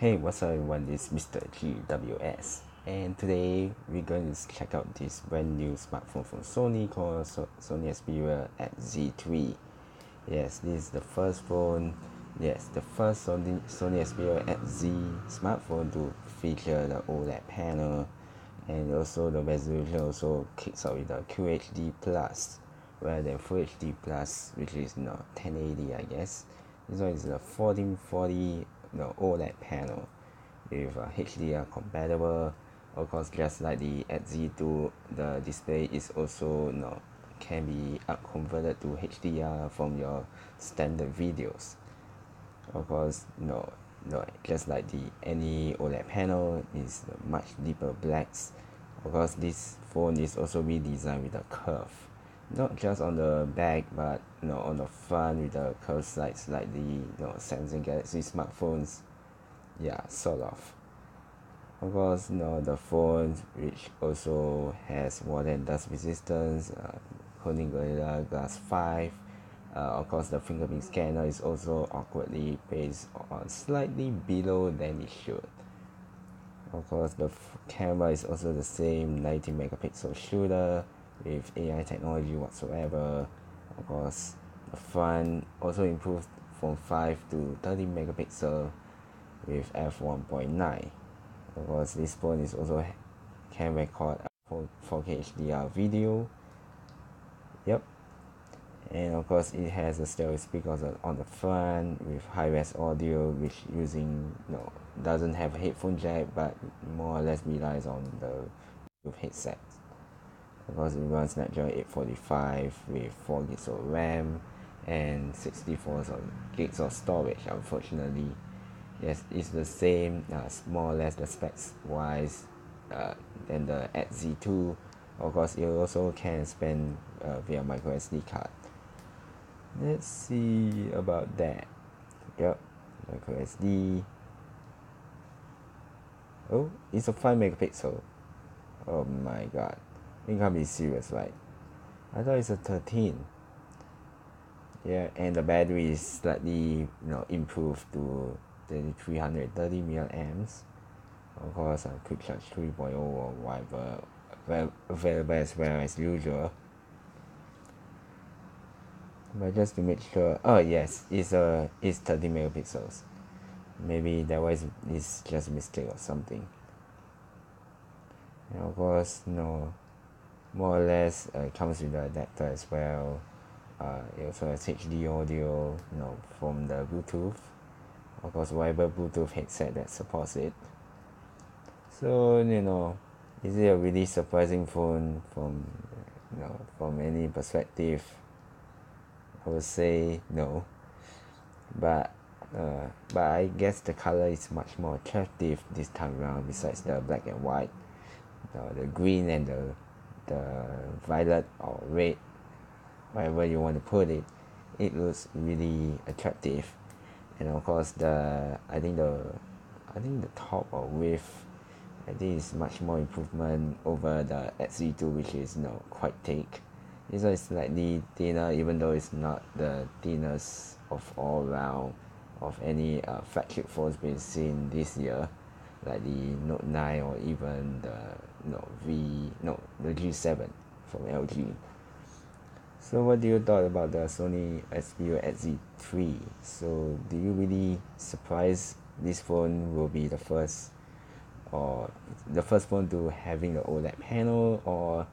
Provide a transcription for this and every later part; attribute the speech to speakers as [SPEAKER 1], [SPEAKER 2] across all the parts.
[SPEAKER 1] Hey, what's up everyone? This is Mr. GWS and today we're going to check out this brand new smartphone from Sony called so- Sony Xperia XZ3. Yes, this is the first phone, yes, the first Sony, Sony Xperia XZ smartphone to feature the OLED panel and also the resolution also kicks out with the QHD plus rather than Full HD plus which is you know 1080 I guess. This one is the 1440 know, OLED panel with HDR compatible. Of course, just like the XZ2, the display is also you know, can be up converted to HDR from your standard videos. Of course, you know, know, just like the any OLED panel is much deeper blacks. Of course, this phone is also redesigned with a curve not just on the back but you know on the front with the curved sides like the you know Samsung Galaxy smartphones. Yeah sort of. Of course you know the phone which also has more than dust resistance uh, Corning Gorilla Glass 5 uh, of course the fingerprint scanner is also awkwardly placed on slightly below than it should. Of course the camera is also the same 90 megapixel shooter with A_I technology whatsoever. Of course the front also improved from 5 to 30 megapixel with f 1.9 of course this phone is also can record 4K HDR video. Yep and of course it has a stereo speakers on the front with high res audio which using know doesn't have a headphone jack but more or less relies on the headset because it runs Snapdragon 845 with 4 gigs of RAM and 64 gigs of storage unfortunately. Yes it's the same uh, more or less the specs wise uh, than the XZ2 of course it also can spend uh, via micro SD card. Let's see about that. Yep micro SD oh it's a 5 megapixel. Oh my god you can't be serious right? I thought it's a 13 yeah and the battery is slightly you know improved to 3330 milliamps. Of course a quick charge 3.0 or whatever available as well as usual. But just to make sure oh yes it's a it's 30 megapixels. Maybe that was is just a mistake or something. And of course no more or less uh, comes with the adapter as well. Uh, it also has HD audio you know from the Bluetooth. Of course whatever Bluetooth headset that supports it. So you know is it a really surprising phone from you know from any perspective? I would say no. But uh, but I guess the color is much more attractive this time around besides the black and white. Uh, the green and the the violet or red whatever you want to put it it looks really attractive. And of course the I think the I think the top or width I think is much more improvement over the XZ2 which is you know quite thick. This one is slightly thinner even though it's not the thinnest of all round of any uh, flagship phones being seen this year like the note 9 or even the no V no the G7 from LG so what do you thought about the Sony Xperia XZ3 so do you really surprise this phone will be the first or the first phone to having the OLED panel or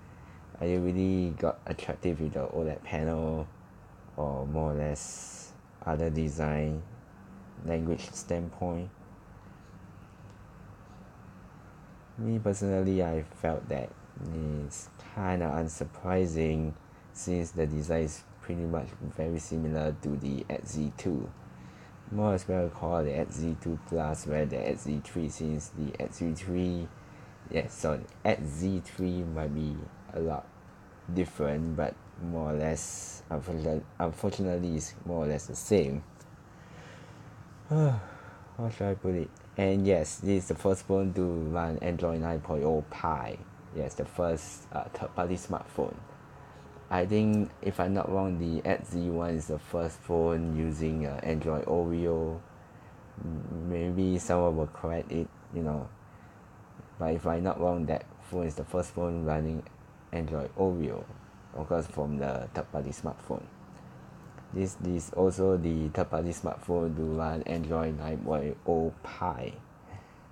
[SPEAKER 1] are you really got attractive with the OLED panel or more or less other design language standpoint me personally I felt that it's kinda unsurprising since the design is pretty much very similar to the XZ2 more as well call the XZ2 plus where the XZ3 since the XZ3 yes sorry XZ3 might be a lot different but more or less unfortunately it's more or less the same. How should I put it and yes this is the first phone to run Android 9.0 Pie yes the first uh, third party smartphone. I think if I'm not wrong the XZ one is the first phone using uh, Android Oreo. Maybe someone will correct it you know. But if I'm not wrong that phone is the first phone running android oreo of course from the third party smartphone this is also the third party smartphone do run android nine point oh o pie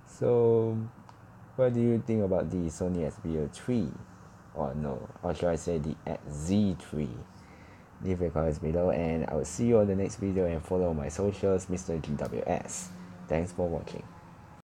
[SPEAKER 1] so what do you think about the sony xperia three? Or no or should I say the Z three? Leave your comments below and I will see you on the next video and follow my socials Mr. GWS thanks for watching